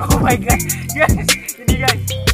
Oh my god, guys, ini guys,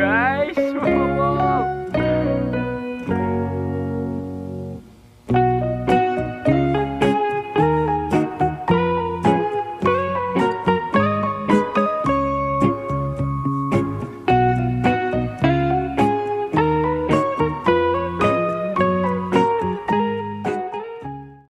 guys.